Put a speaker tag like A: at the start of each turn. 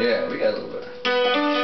A: Yeah, we got a little bit.